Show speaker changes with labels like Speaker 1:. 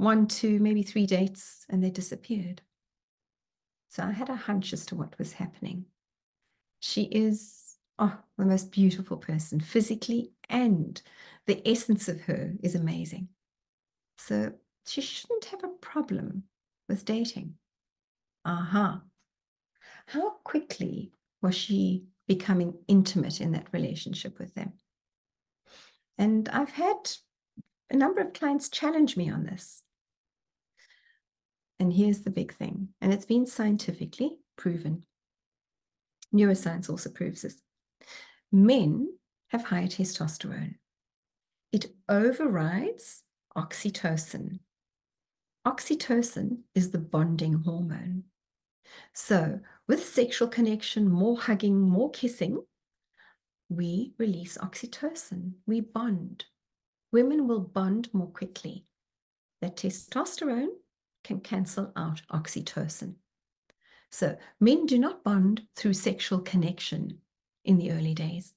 Speaker 1: one, two, maybe three dates, and they disappeared. So I had a hunch as to what was happening. She is oh, the most beautiful person physically, and the essence of her is amazing. So she shouldn't have a problem with dating. Aha. Uh-huh. How quickly was she becoming intimate in that relationship with them? And I've had a number of clients challenge me on this. And here's the big thing, and it's been scientifically proven. Neuroscience also proves this. Men have higher testosterone. It overrides oxytocin. Oxytocin is the bonding hormone. So, with sexual connection, more hugging, more kissing, we release oxytocin. We bond. Women will bond more quickly. That testosterone can cancel out oxytocin. So men do not bond through sexual connection in the early days.